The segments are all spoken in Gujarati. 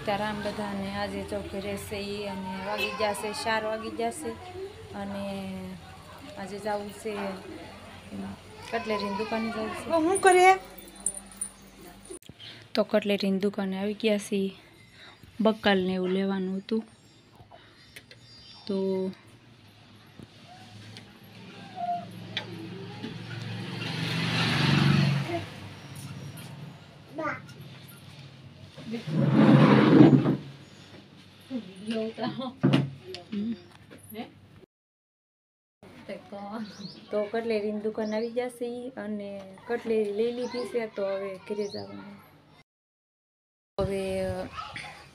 સીતારામ બધાને આજે ચોખે રહેશે એ અને વાગી જશે ચાર વાગી જશે અને આજે જવું છે કટલેરીની દુકાને જવું છે. શું કરે? તો કટલેરીની દુકાને આવી ગયા છીએ. બક્કાલને એવું લેવાનું હતું. તો હમ. તો કટલેરીની દુકાન આવી જશે અને કટલેરી લઈ લીધી છે, તો હવે ઘરે જવાનું. હવે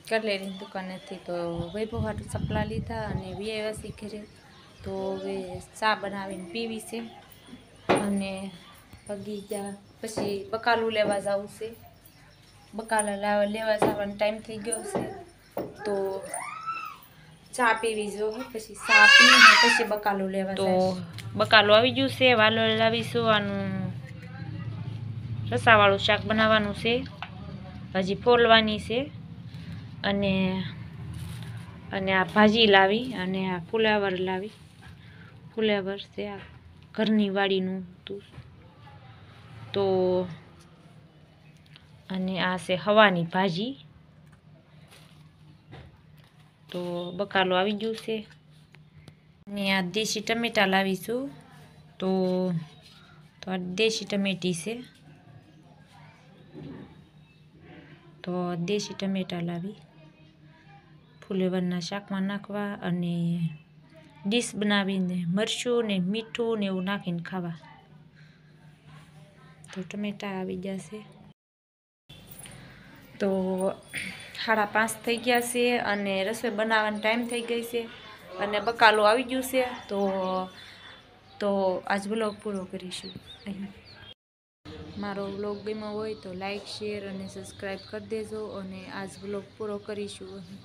કટલેરીની દુકાનેથી તો વૈભવ હાટું સપલા લીધા અને વીઆઈવાસી ઘરે. તો હવે ચા બનાવીને પીવી છે અને બગીચા પછી બકાલું લેવા જવું છે. બકાલા લેવા જવાનો ટાઈમ થઈ ગયો છે. તો ચા પીવી જો પછી ચા પીને પછી બકાલું લેવા તો બકાલું આવી ગયું છે વાલો લાવીશું આનું રસાવાળું શાક બનાવવાનું છે. હજી ફોલવાની છે અને અને આ ભાજી લાવી અને આ ફુલાવર લાવી. ફુલાવર છે આ ઘરની વાડીનું હતું તો અને આ છે હવાની ભાજી. તો બકાલો આવી ગયું છે. અને આ દેશી ટમેટા લાવીશું. તો તો આ દેશી ટમેટી છે. તો દેશી ટમેટા લાવી. ફુલેવરના શાકમાં નાખવા અને ડીશ બનાવીને મરચું ને મીઠું ને એવું નાખીને ખાવા. તો ટમેટા આવી જશે તો સાડા પાંચ થઈ ગયા છે અને રસોઈ બનાવવાનો ટાઈમ થઈ ગઈ છે અને બકાલો આવી ગયું છે, તો તો આજ બ્લોગ પૂરો કરીશું. અહીં. મારો બ્લોગ ગમ્યો હોય તો લાઈક, શેર અને સબસ્ક્રાઈબ કરી દેજો અને આજ બ્લોગ પૂરો કરીશું અહીં.